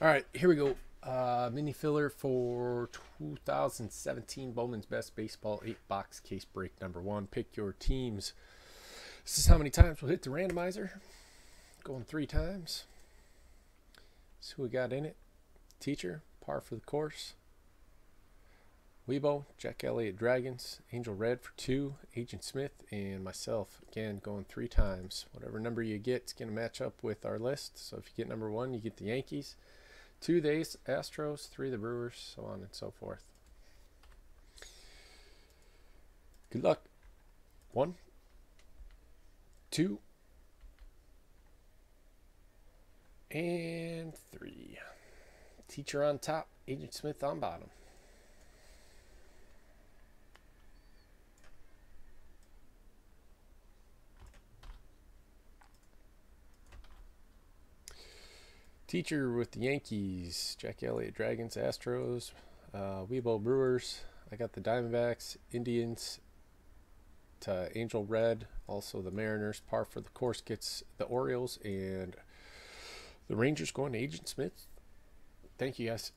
All right, here we go. Uh, mini filler for 2017 Bowman's Best Baseball 8 box case break number one. Pick your teams. This is how many times we'll hit the randomizer. Going three times. See who we got in it. Teacher, par for the course. Weibo, Jack Elliott Dragons, Angel Red for two, Agent Smith, and myself again going three times. Whatever number you get it's going to match up with our list. So if you get number one, you get the Yankees. Two the Astros, three the Brewers, so on and so forth. Good luck. One, two, and three. Teacher on top, Agent Smith on bottom. Teacher with the Yankees, Jack Elliott Dragons, Astros, uh, Brewers. I got the Diamondbacks, Indians, to Angel Red, also the Mariners. Par for the course gets the Orioles and the Rangers going to Agent Smith. Thank you guys.